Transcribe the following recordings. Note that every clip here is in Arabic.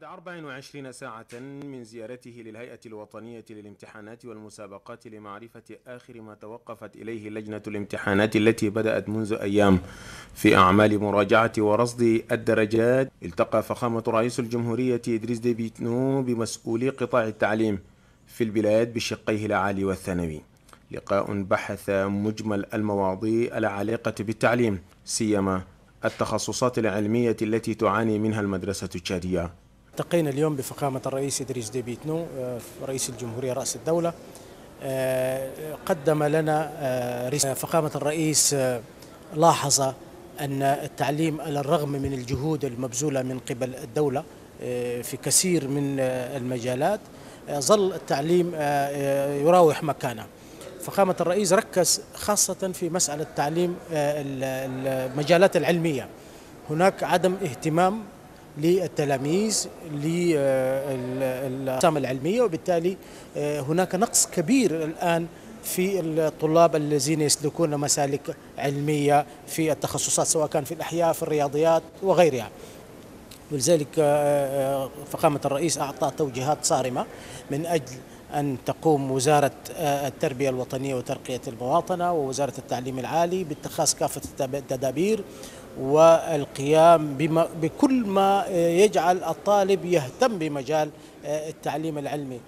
بعد 24 ساعة من زيارته للهيئة الوطنية للامتحانات والمسابقات لمعرفة آخر ما توقفت إليه لجنة الامتحانات التي بدأت منذ أيام في أعمال مراجعة ورصد الدرجات. التقى فخامة رئيس الجمهورية إدريس ديبيتنو بمسؤولي قطاع التعليم في البلاد بشقيه العالي والثانوي. لقاء بحث مجمل المواضيع العالقة بالتعليم سيما التخصصات العلمية التي تعاني منها المدرسة التشادية. التقينا اليوم بفخامة الرئيس إدريس ديبيتنو رئيس الجمهورية رأس الدولة. قدم لنا فخامة الرئيس لاحظ أن التعليم على الرغم من الجهود المبذولة من قبل الدولة في كثير من المجالات ظل التعليم يراوح مكانه. فخامة الرئيس ركز خاصة في مسألة تعليم المجالات العلمية. هناك عدم اهتمام للتلاميذ للأقسام العلمية وبالتالي هناك نقص كبير الآن في الطلاب الذين يسلكون مسالك علمية في التخصصات سواء كان في الأحياء في الرياضيات وغيرها. ولذلك فخامة الرئيس أعطى توجيهات صارمة من أجل أن تقوم وزارة التربية الوطنية وترقية المواطنة ووزارة التعليم العالي باتخاذ كافة التدابير والقيام بما بكل ما يجعل الطالب يهتم بمجال التعليم العلمي.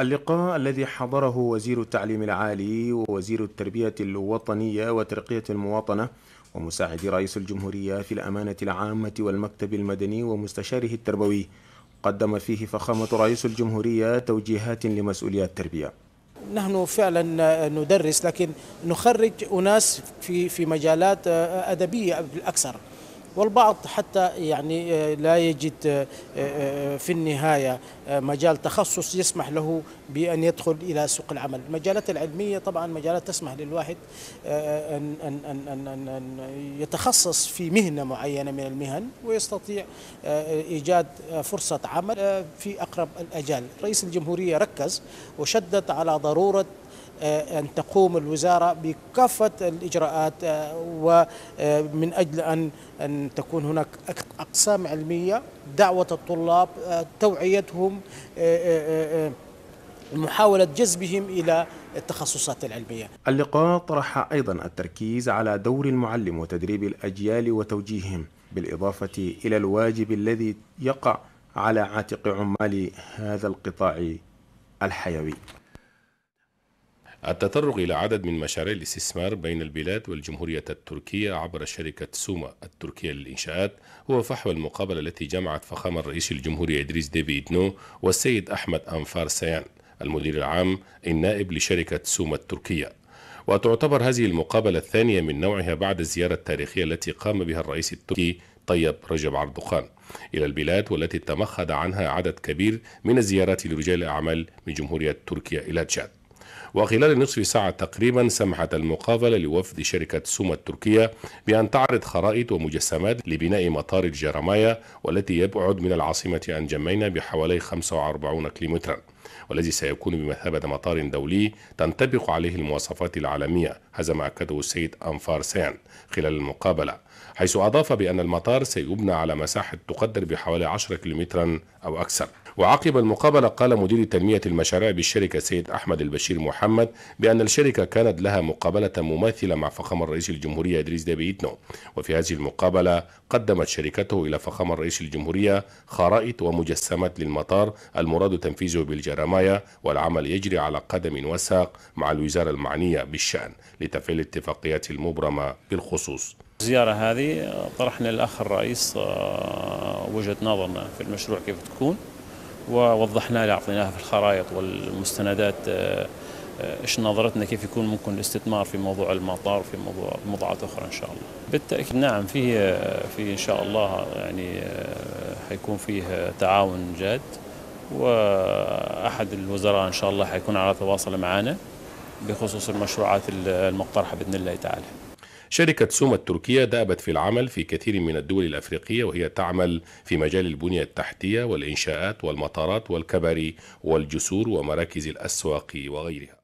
اللقاء الذي حضره وزير التعليم العالي ووزير التربية الوطنية وترقية المواطنة ومساعد رئيس الجمهورية في الأمانة العامة والمكتب المدني ومستشاره التربوي قدم فيه فخامة رئيس الجمهورية توجيهات لمسؤوليات التربية. نحن فعلا ندرس لكن نخرج أناس في في مجالات أدبية بالأكثر. والبعض حتى يعني لا يجد في النهاية مجال تخصص يسمح له بأن يدخل إلى سوق العمل. المجالات العلمية طبعا مجالات تسمح للواحد أن, أن, أن, أن, أن يتخصص في مهنة معينة من المهن ويستطيع إيجاد فرصة عمل في أقرب الأجال. رئيس الجمهورية ركز وشدد على ضرورة أن تقوم الوزارة بكافة الإجراءات ومن أجل أن أن تكون هناك أقسام علمية دعوة الطلاب توعيتهم محاولة جذبهم إلى التخصصات العلمية. اللقاء طرح أيضا التركيز على دور المعلم وتدريب الأجيال وتوجيههم بالإضافة إلى الواجب الذي يقع على عاتق عمال هذا القطاع الحيوي. التطرق إلى عدد من مشاريع الاستثمار بين البلاد والجمهورية التركية عبر شركة سوما التركية للإنشاءات هو فحوى المقابلة التي جمعت فخامة رئيس الجمهورية إدريس ديبي إدنو والسيد أحمد أنفار سيان المدير العام النائب لشركة سوما التركية. وتعتبر هذه المقابلة الثانية من نوعها بعد الزيارة التاريخية التي قام بها الرئيس التركي طيب رجب عردوغان إلى البلاد والتي تمخض عنها عدد كبير من الزيارات لرجال الأعمال من جمهورية تركيا إلى تشاد. وخلال نصف ساعة تقريبا سمحت المقابلة لوفد شركة سوما التركية بأن تعرض خرائط ومجسمات لبناء مطار الجرمايا والتي يبعد من العاصمة أنجمينا بحوالي 45 كيلومترا والذي سيكون بمثابة مطار دولي تنطبق عليه المواصفات العالمية هذا ما أكده السيد أنفار سيان خلال المقابلة حيث أضاف بأن المطار سيبنى على مساحة تقدر بحوالي 10 كيلومترا أو أكثر. وعقب المقابلة قال مدير تنمية المشاريع بالشركة سيد أحمد البشير محمد بأن الشركة كانت لها مقابلة مماثلة مع فخامة رئيس الجمهورية إدريس ديبي إتنو وفي هذه المقابلة قدمت شركته إلى فخامة رئيس الجمهورية خرائط ومجسمات للمطار المراد تنفيذه بالجرمايا والعمل يجري على قدم وساق مع الوزارة المعنية بالشأن لتفعيل الاتفاقيات المبرمة بالخصوص. الزيارة هذه طرحنا للأخ الرئيس وجهة نظرنا في المشروع كيف تكون. ووضحنا له اعطيناها في الخرائط والمستندات إيش نظرتنا كيف يكون ممكن الاستثمار في موضوع المطار وفي موضوع موضوعات أخرى إن شاء الله. بالتأكيد نعم في في إن شاء الله يعني حيكون فيه تعاون جاد وأحد الوزراء إن شاء الله حيكون على تواصل معنا بخصوص المشروعات المقترحة بإذن الله تعالى. شركة سوما التركية دأبت في العمل في كثير من الدول الأفريقية وهي تعمل في مجال البنية التحتية والإنشاءات والمطارات والكباري والجسور ومراكز الأسواق وغيرها.